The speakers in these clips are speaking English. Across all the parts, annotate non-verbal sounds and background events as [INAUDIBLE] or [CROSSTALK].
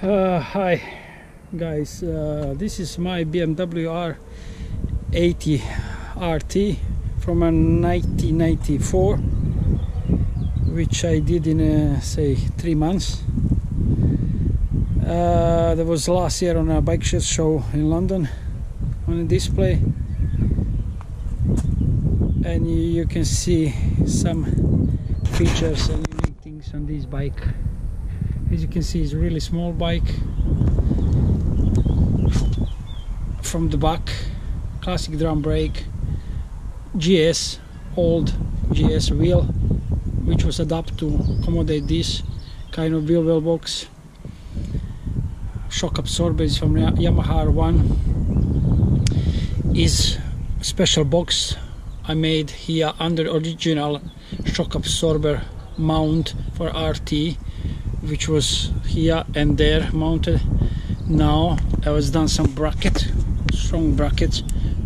Uh, hi guys, uh, this is my BMW R80 RT from a 1994 which I did in uh, say three months. Uh, that was last year on a bike show in London on a display. And you, you can see some features and unique things on this bike as you can see it's a really small bike. From the back classic drum brake GS old GS wheel which was adapted to accommodate this kind of wheel well box. Shock absorbers from Yamaha R1 is special box I made here under original shock absorber mount for RT which was here and there mounted. Now I was done some bracket strong brackets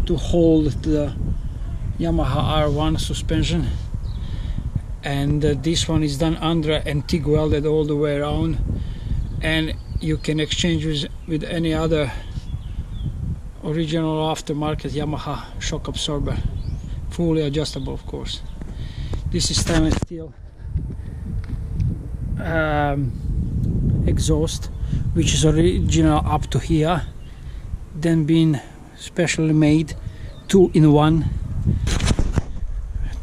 to hold the Yamaha R1 suspension. And uh, this one is done under and TIG welded all the way around. And you can exchange with, with any other original aftermarket Yamaha shock absorber. Fully adjustable of course. This is stainless steel um, exhaust which is original up to here then being specially made two in one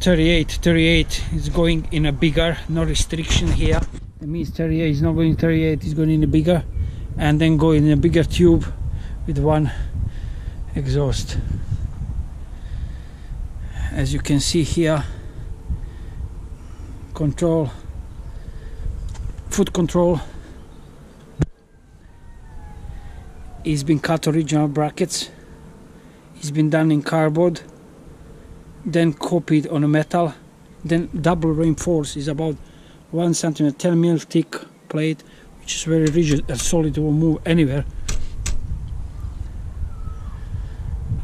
38 38 is going in a bigger no restriction here. That means 38 is not going 38 is going in a bigger and then go in a bigger tube with one exhaust. As you can see here control foot control. It's been cut original brackets. It's been done in cardboard then copied on a metal then double reinforced. Is about one centimeter 10 mil thick plate which is very rigid and solid It will move anywhere.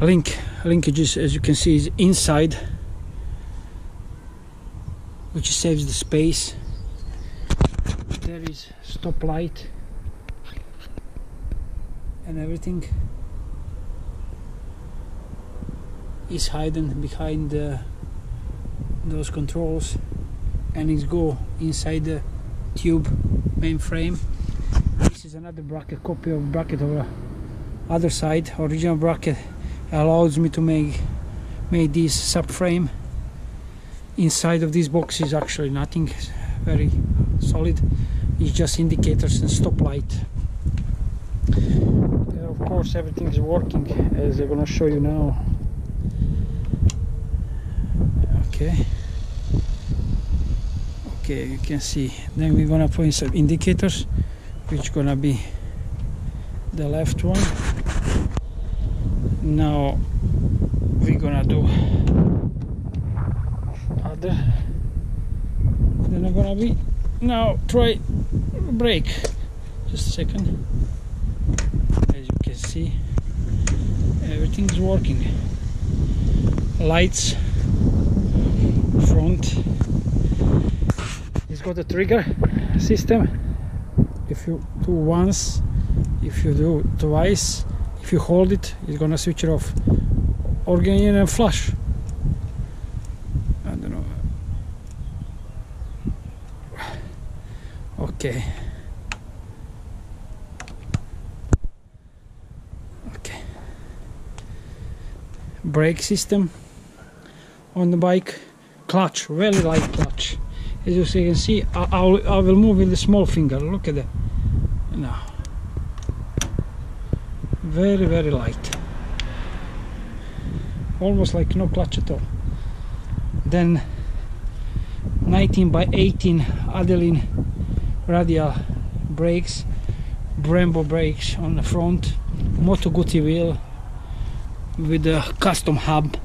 Link linkages as you can see is inside which saves the space there is stop light and everything is hidden behind the, those controls and it's go inside the tube mainframe. This is another bracket copy of bracket the other side original bracket allows me to make make this subframe. Inside of this box is actually nothing very solid it's just indicators and stoplight. Of course everything is working as I'm gonna show you now. Okay. Okay you can see. Then we're gonna put in some indicators which gonna be the left one. Now we're gonna do other. Then I'm gonna be now try brake just a second. As you can see everything's working. Lights front. It's got a trigger system. If you do once if you do twice if you hold it it's gonna switch it off. Organ and flash okay. Okay. Brake system on the bike. Clutch really light clutch. As you can see I, I'll, I will move with the small finger. Look at that. Now. Very very light. Almost like no clutch at all. Then 19 by 18 Adeline radial brakes Brembo brakes on the front Moto Guzzi wheel with a custom hub.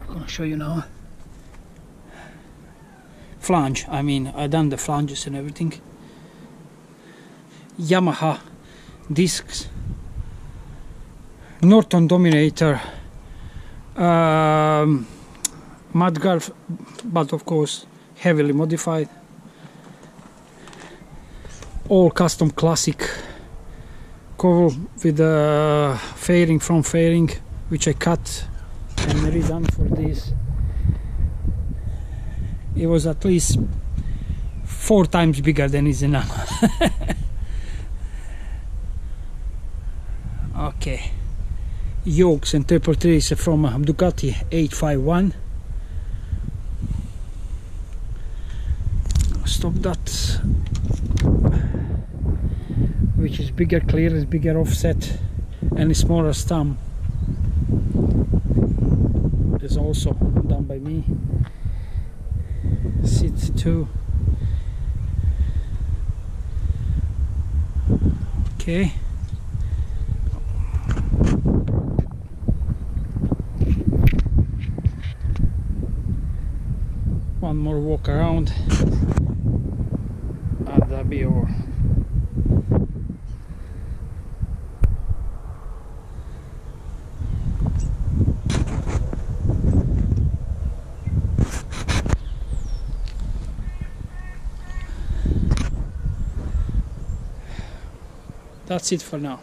I'm gonna show you now. Flange I mean I done the flanges and everything. Yamaha discs. Norton Dominator. Um, all custom classic cover with the fairing from fairing which I cut and redone for this. It was at least four times bigger than is now [LAUGHS] okay. Yokes and triple trees from Ducati 851 stop that which is bigger clearance bigger offset and smaller stump. Is also done by me. Sit 2 okay. One more walk around. And that'll be over that's it for now